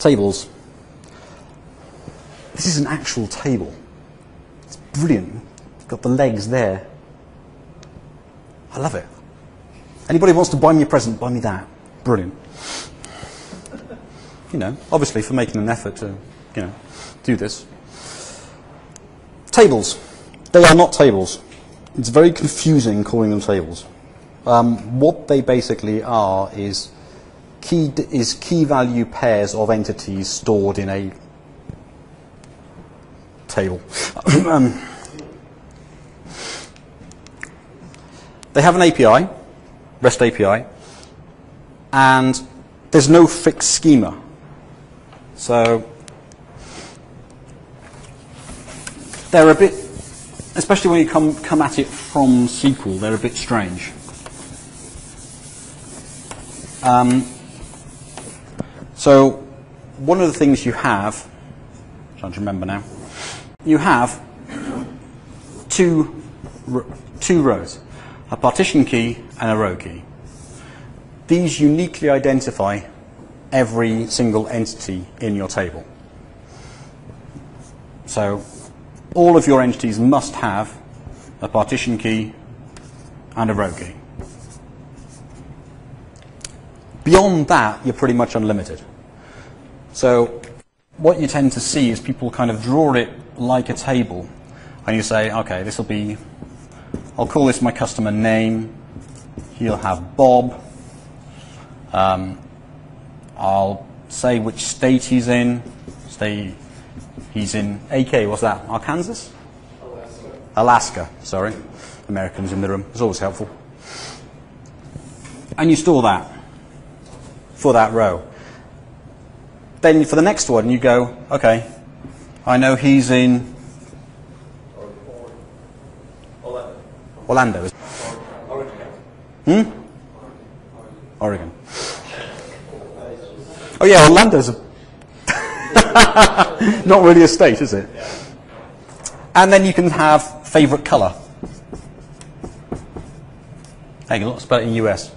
tables. This is an actual table. It's brilliant. It's got the legs there. I love it. Anybody wants to buy me a present, buy me that. Brilliant. You know, obviously for making an effort to, you know, do this. Tables. They are not tables. It's very confusing calling them tables. Um, what they basically are is key, is key value pairs of entities stored in a table. um, they have an API, REST API, and there's no fixed schema. So they're a bit, especially when you come, come at it from SQL, they're a bit strange. Um, so one of the things you have, trying to remember now, you have two, two rows, a partition key and a row key. These uniquely identify every single entity in your table. So all of your entities must have a partition key and a row key. Beyond that, you're pretty much unlimited. So what you tend to see is people kind of draw it like a table, and you say, okay, this will be, I'll call this my customer name. He'll have Bob. Um, I'll say which state he's in. Say he's in AK, what's that? Arkansas? Alaska. Alaska, sorry. Americans in the room. It's always helpful. And you store that for that row. Then for the next one, you go, okay, I know he's in Orlando. Orlando. Hmm? Oregon. Oh yeah, Orlando's a not really a state, is it? And then you can have favorite color. Hang on, spell it in US.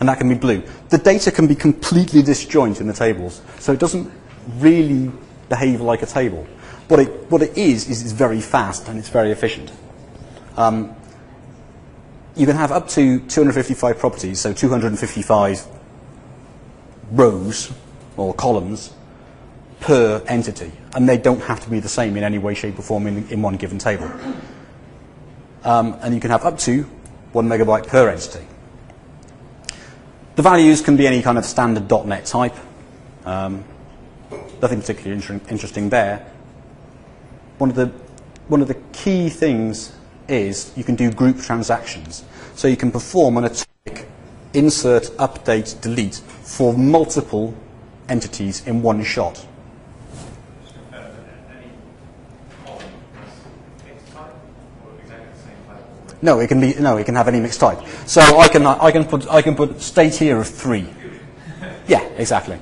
And that can be blue. The data can be completely disjoint in the tables, so it doesn't really behave like a table. What it, what it is, is it's very fast and it's very efficient. Um, you can have up to 255 properties, so 255 rows or columns per entity, and they don't have to be the same in any way, shape, or form in, in one given table. Um, and you can have up to one megabyte per entity. The values can be any kind of standard .NET type. Um, nothing particularly inter interesting there. One of the one of the key things is you can do group transactions. So you can perform an atomic insert, update, delete for multiple entities in one shot. No, it can be no, it can have any mixed type. So I can I can put I can put state here of three. Yeah, exactly.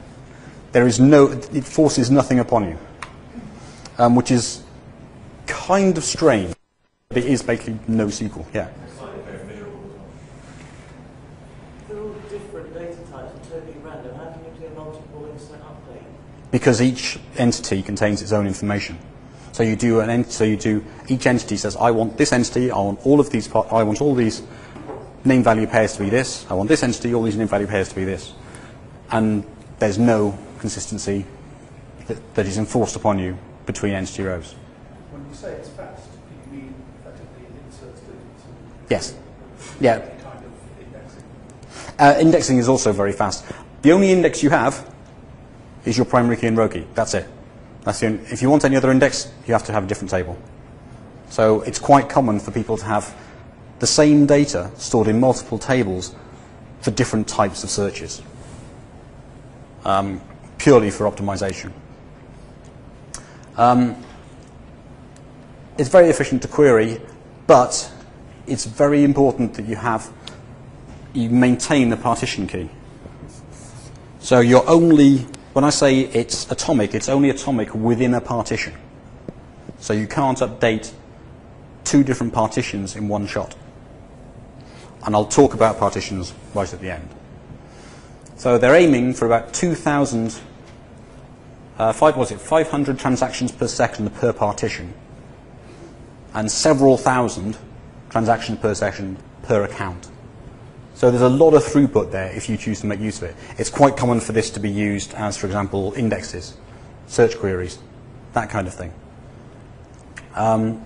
There is no it forces nothing upon you, um, which is kind of strange. But it is basically NoSQL. Yeah. Because each entity contains its own information. So you do an ent- so you do each entity says I want this entity, I want all of these I want all these name value pairs to be this, I want this entity, all these name value pairs to be this. And there's no consistency that, that is enforced upon you between entity rows. When you say it's fast, do you mean effectively inserts Yes. Yeah. kind of indexing? Uh, indexing is also very fast. The only index you have is your primary key and row key. That's it. That's the if you want any other index, you have to have a different table. So it's quite common for people to have the same data stored in multiple tables for different types of searches, um, purely for optimization. Um, it's very efficient to query, but it's very important that you have you maintain the partition key. So you're only when I say it's atomic, it's only atomic within a partition. So you can't update two different partitions in one shot. And I'll talk about partitions right at the end. So they're aiming for about 2,000, uh, five, was it 500 transactions per second per partition, and several thousand transactions per second per account. So there's a lot of throughput there if you choose to make use of it. It's quite common for this to be used as, for example, indexes, search queries, that kind of thing. Um,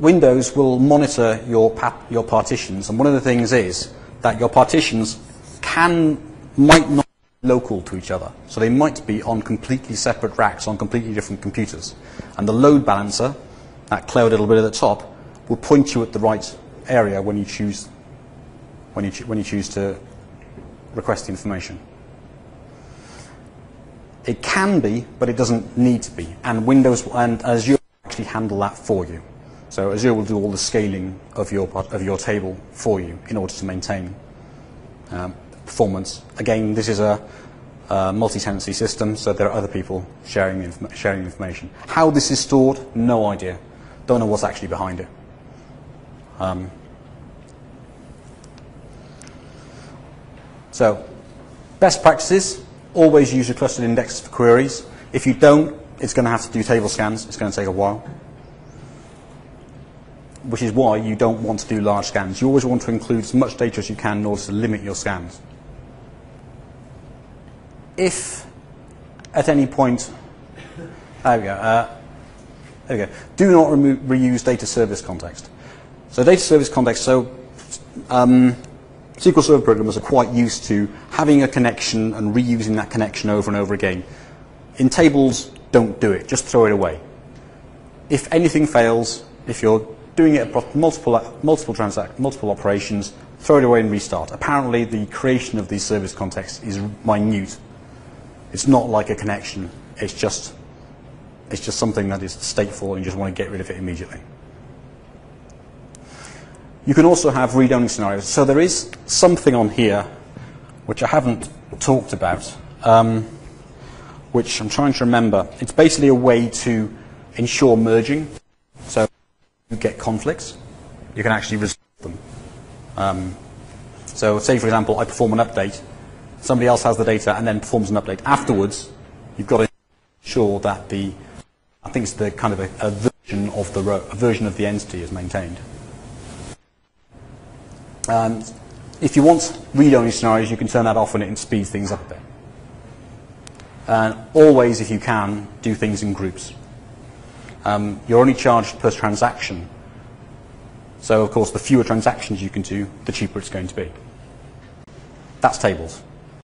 Windows will monitor your, your partitions, and one of the things is that your partitions can, might not be local to each other. So they might be on completely separate racks on completely different computers. And the load balancer, that cloud little bit at the top, will point you at the right area when you choose, when you, when you choose to request information. It can be, but it doesn't need to be. And Windows and Azure actually handle that for you. So Azure will do all the scaling of your, of your table for you in order to maintain um, performance. Again, this is a, a multi-tenancy system, so there are other people sharing sharing information. How this is stored, no idea. Don't know what's actually behind it. Um, so, best practices, always use your clustered index for queries. If you don't, it's going to have to do table scans. It's going to take a while which is why you don't want to do large scans. You always want to include as much data as you can in order to limit your scans. If at any point, there we go, uh, there we go, do not reuse data service context. So data service context, so um, SQL Server programmers are quite used to having a connection and reusing that connection over and over again. In tables, don't do it, just throw it away. If anything fails, if you're doing it across multiple, multiple, transact, multiple operations, throw it away and restart. Apparently, the creation of these service contexts is minute. It's not like a connection. It's just, it's just something that is stateful and you just want to get rid of it immediately. You can also have read-only scenarios. So there is something on here which I haven't talked about, um, which I'm trying to remember. It's basically a way to ensure merging. So you get conflicts, you can actually resolve them. Um, so say, for example, I perform an update, somebody else has the data and then performs an update. Afterwards, you've got to ensure that the, I think it's the kind of a, a version of the a version of the entity is maintained. Um, if you want read-only scenarios, you can turn that off and it speeds things up a bit. And always, if you can, do things in groups. Um, you're only charged per transaction. So, of course, the fewer transactions you can do, the cheaper it's going to be. That's tables.